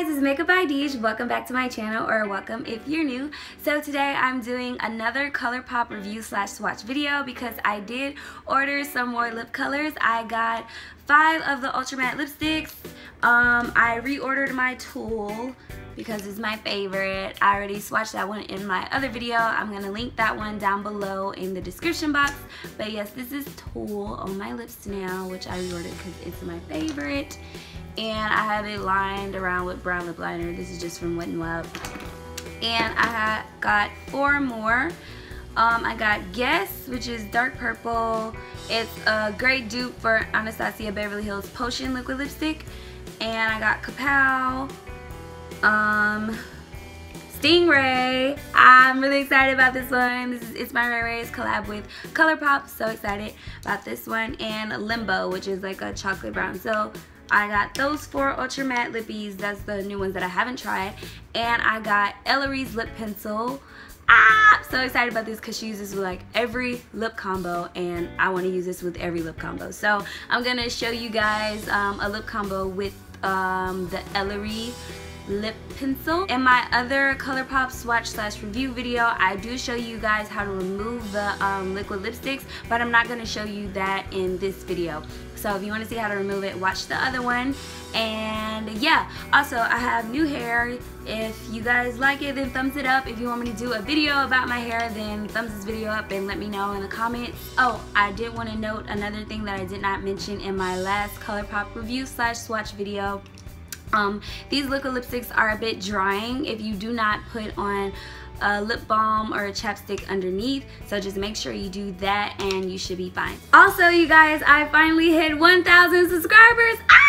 guys, it's Makeup by Dij. Welcome back to my channel, or welcome if you're new. So today I'm doing another ColourPop review slash swatch video because I did order some more lip colors. I got five of the Ultra Matte lipsticks. Um, I reordered my Tulle because it's my favorite. I already swatched that one in my other video. I'm to link that one down below in the description box. But yes, this is Tulle on my lips now, which I reordered because it's my favorite and I have it lined around with brown lip liner. This is just from Wet n Wild. And I got four more. Um, I got Guess, which is dark purple. It's a great dupe for Anastasia Beverly Hills Potion Liquid Lipstick. And I got Kapow. Um, StingRAYE. I'm really excited about this one. This is It's My Ray Ray's collab with ColourPop. So excited about this one. And Limbo, which is like a chocolate brown. So I got those four Ultra Matte Lippies. That's the new ones that I haven't tried. And I got Ellarie's Lip Pencil. Ah, so excited about this because she uses like every lip combo and I want to use this with every lip combo. So I'm going to show you guys um, a lip combo with um, the Ellarie lip pencil. In my other ColourPop swatch slash review video, I do show you guys how to remove the um, liquid lipsticks, but I'm not going to show you that in this video. So if you want to see how to remove it, watch the other one. And yeah, also I have new hair. If you guys like it, then thumbs it up. If you want me to do a video about my hair, then thumbs this video up and let me know in the comments. Oh, I did want to note another thing that I did not mention in my last ColourPop review slash swatch video. Um, these liquid lipsticks are a bit drying if you do not put on a lip balm or a chapstick underneath so just make sure you do that and you should be fine also you guys i finally hit 1000 subscribers ah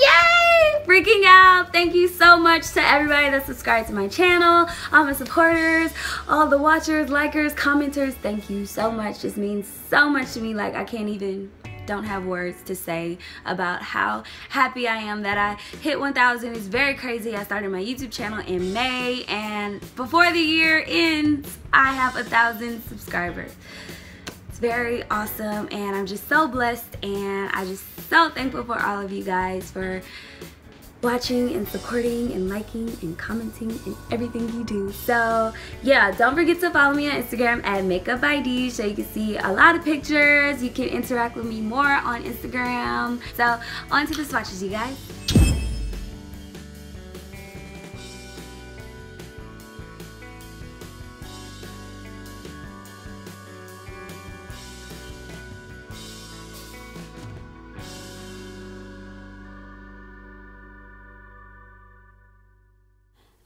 yay freaking out thank you so much to everybody that subscribed to my channel all my supporters all the watchers likers commenters thank you so much this means so much to me like i can't even don't have words to say about how happy I am that I hit 1,000. It's very crazy. I started my YouTube channel in May and before the year ends, I have a thousand subscribers. Very awesome and I'm just so blessed and I just so thankful for all of you guys for watching and supporting and liking and commenting and everything you do. So yeah, don't forget to follow me on Instagram at Makeup by so you can see a lot of pictures. You can interact with me more on Instagram. So on to the swatches, you guys.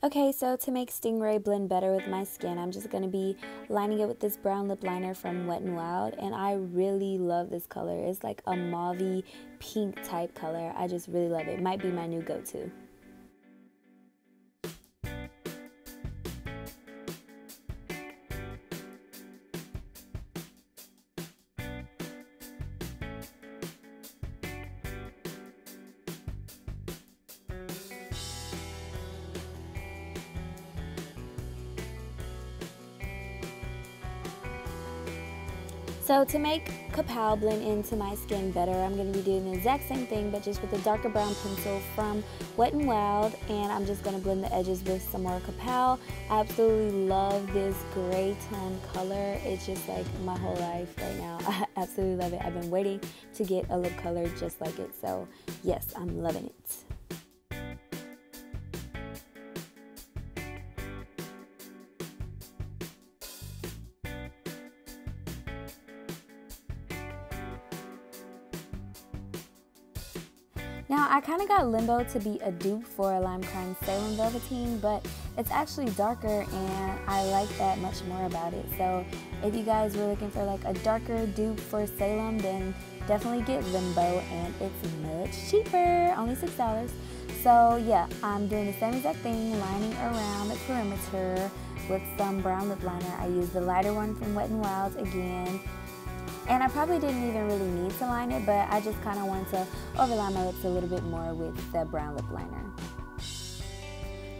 Okay, so to make StingRAYE blend better with my skin, I'm just going to be lining it with this brown lip liner from Wet n Wild. And I really love this color. It's like a mauvey pink type color. I just really love it. Might be my new go-to. So to make Kapow blend into my skin better, I'm going to be doing the exact same thing, but just with a darker brown pencil from Wet n Wild, and I'm just going to blend the edges with some more Kapow. I absolutely love this gray tone color. It's just like my whole life right now. I absolutely love it. I've been waiting to get a lip color just like it, so yes, I'm loving it. Now, I kind of got Limbo to be a dupe for Lime Crime Salem Velveteen, but it's actually darker and I like that much more about it. So if you guys were looking for like a darker dupe for Salem, then definitely get Limbo and it's much cheaper, only $6. So yeah, I'm doing the same exact thing, lining around the perimeter with some brown lip liner. I used the lighter one from Wet n Wild again and I probably didn't even really need to line it, but I just kind of wanted to overline my lips a little bit more with the brown lip liner.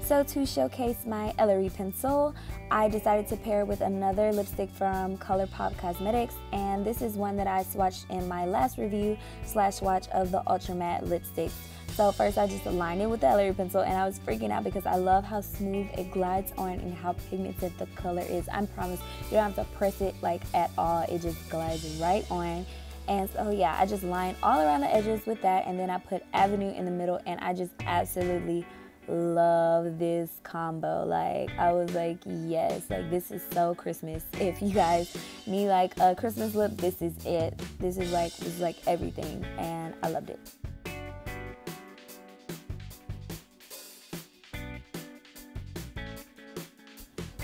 So to showcase my Ellarie pencil, I decided to pair with another lipstick from ColourPop Cosmetics, and this is one that I swatched in my last review slash swatch of the Ultra Matte lipsticks. So first I just aligned it with the Ellarie pencil and I was freaking out because I love how smooth it glides on and how pigmented the color is. I promise you don't have to press it like at all. It just glides right on. And so yeah, I just lined all around the edges with that and then I put Avenue in the middle and I just absolutely love this combo. Like I was like, yes, like this is so Christmas. If you guys need like a Christmas lip, this is it. This is like this is like everything and I loved it.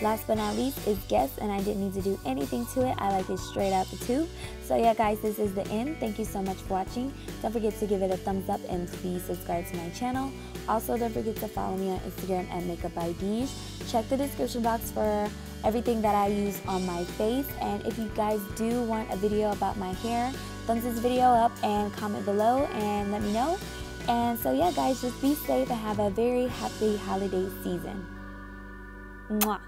Last but not least is Guess, and I didn't need to do anything to it. I like it straight out the tube. So yeah, guys, this is the end. Thank you so much for watching. Don't forget to give it a thumbs up and please subscribe to my channel. Also, don't forget to follow me on Instagram at Makeup Check the description box for everything that I use on my face. And if you guys do want a video about my hair, thumbs this video up and comment below and let me know. And so yeah, guys, just be safe and have a very happy holiday season. 木马